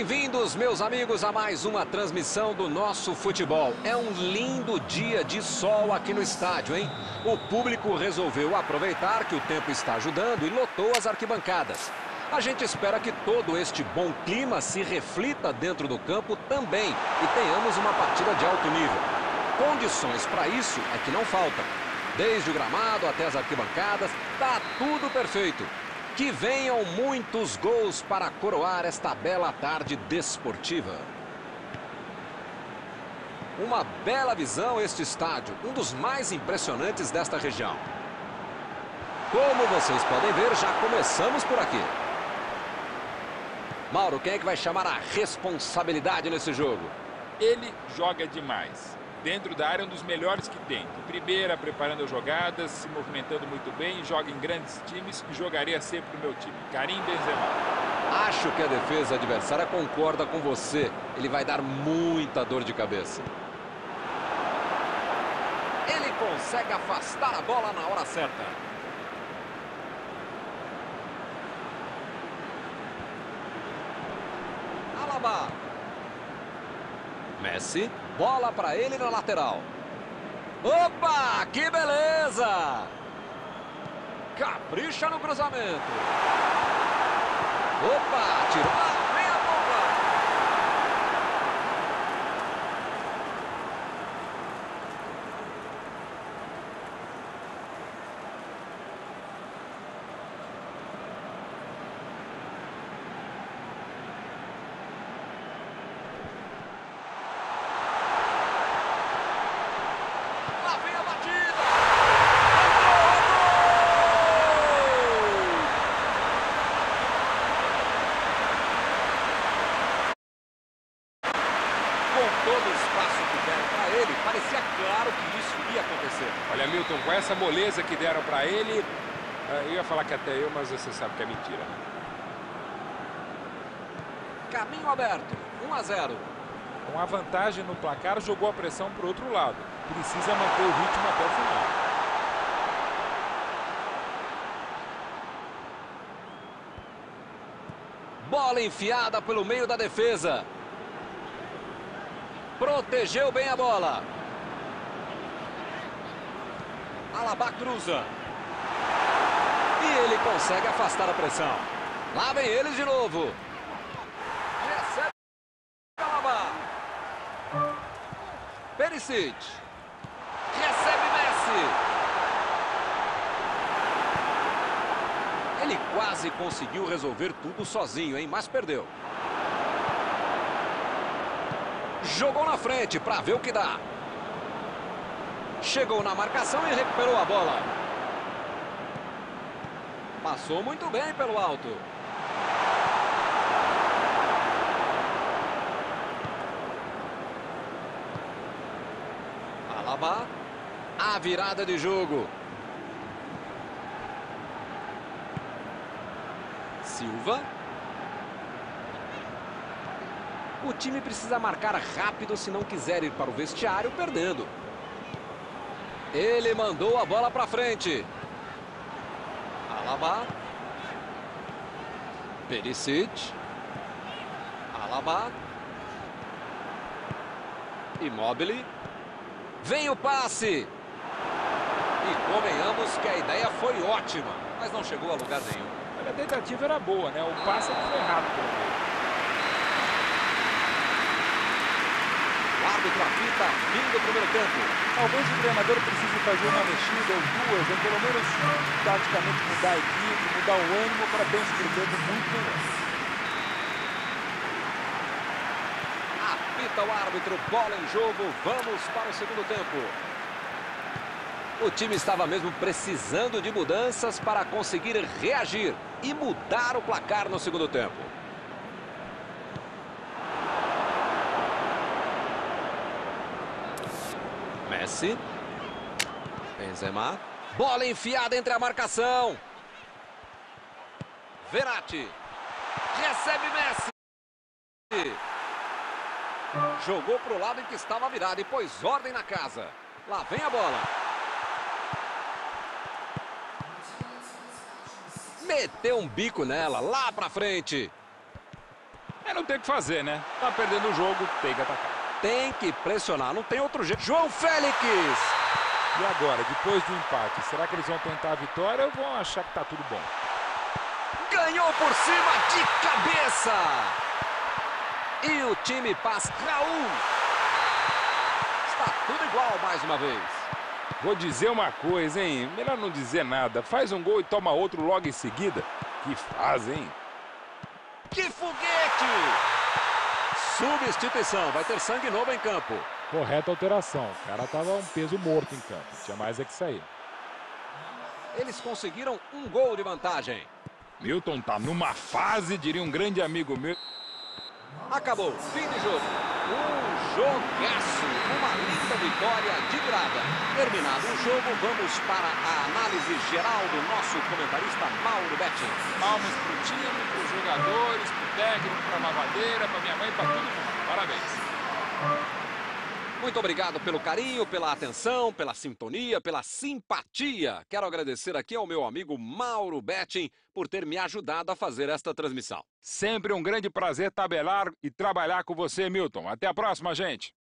Bem-vindos, meus amigos, a mais uma transmissão do nosso futebol. É um lindo dia de sol aqui no estádio, hein? O público resolveu aproveitar que o tempo está ajudando e lotou as arquibancadas. A gente espera que todo este bom clima se reflita dentro do campo também e tenhamos uma partida de alto nível. Condições para isso é que não faltam. Desde o gramado até as arquibancadas, tá tudo perfeito. Que venham muitos gols para coroar esta bela tarde desportiva. Uma bela visão este estádio, um dos mais impressionantes desta região. Como vocês podem ver, já começamos por aqui. Mauro, quem é que vai chamar a responsabilidade nesse jogo? Ele joga demais. Dentro da área, um dos melhores que tem. Primeira, preparando as jogadas, se movimentando muito bem, joga em grandes times e jogaria sempre no meu time. Karim Benzema. Acho que a defesa adversária concorda com você. Ele vai dar muita dor de cabeça. Ele consegue afastar a bola na hora certa. Alaba. Messi. Bola para ele na lateral. Opa, que beleza! Capricha no cruzamento. Opa, tirou. Vem a bomba. Lá vem a batida. Entrou, gol! Com todo o espaço que deram para ele, parecia claro que isso iria acontecer. Olha, Milton, com essa moleza que deram para ele, eh, eu ia falar que até eu, mas você sabe que é mentira. né? Caminho aberto, 1 a 0. Com a vantagem no placar, jogou a pressão para o outro lado. Precisa manter o ritmo até o final. Bola enfiada pelo meio da defesa. Protegeu bem a bola. Alaba cruza. E ele consegue afastar a pressão. Lá vem eles de novo. Recebe Alaba. Perisic. Recebe Messi. Ele quase conseguiu resolver tudo sozinho, hein? Mas perdeu. Jogou na frente para ver o que dá. Chegou na marcação e recuperou a bola. Passou muito bem pelo alto. Alaba. A virada de jogo. Silva. O time precisa marcar rápido se não quiser ir para o vestiário perdendo. Ele mandou a bola para frente. Alaba. Perisic. Alaba. Immobile. Vem o passe. E convenhamos que a ideia foi ótima, mas não chegou a lugar nenhum. A tentativa era boa, né? O passe é foi errado pelo meio. O árbitro apita, fim do primeiro tempo. Talvez o treinador precise fazer uma mexida ou duas, ou pelo menos taticamente mudar a equipe, mudar o ânimo para ter um segundo tempo muito melhor. Apita o árbitro, bola em jogo, vamos para o segundo tempo. O time estava mesmo precisando de mudanças para conseguir reagir e mudar o placar no segundo tempo. Messi. Benzema. Bola enfiada entre a marcação. Verratti. Recebe Messi. Jogou para o lado em que estava virado e pôs ordem na casa. Lá vem a bola. Meteu um bico nela, lá para frente. É, Não tem o que fazer, né? Tá perdendo o jogo, tem que atacar. Tem que pressionar, não tem outro jeito. João Félix! E agora, depois do empate, será que eles vão tentar a vitória ou vão achar que tá tudo bom? Ganhou por cima de cabeça! E o time passa. Raul! Está tudo igual mais uma vez. Vou dizer uma coisa, hein? Melhor não dizer nada. Faz um gol e toma outro logo em seguida. Que faz, hein? Que foguete! Substituição. Vai ter sangue novo em campo. Correta alteração. O cara tava um peso morto em campo. Tinha mais é que sair. Eles conseguiram um gol de vantagem. Milton tá numa fase, diria um grande amigo meu. Acabou. Fim de jogo. Um jogaço. Uma linda vitória de virada. Terminado o jogo, vamos para a análise geral do nosso comentarista Mauro Betting. Palmas pro time, pros jogadores, pro técnico, pra lavadeira, pra minha mãe, pra todo mundo. Parabéns. Muito obrigado pelo carinho, pela atenção, pela sintonia, pela simpatia. Quero agradecer aqui ao meu amigo Mauro Betting por ter me ajudado a fazer esta transmissão. Sempre um grande prazer tabelar e trabalhar com você, Milton. Até a próxima, gente.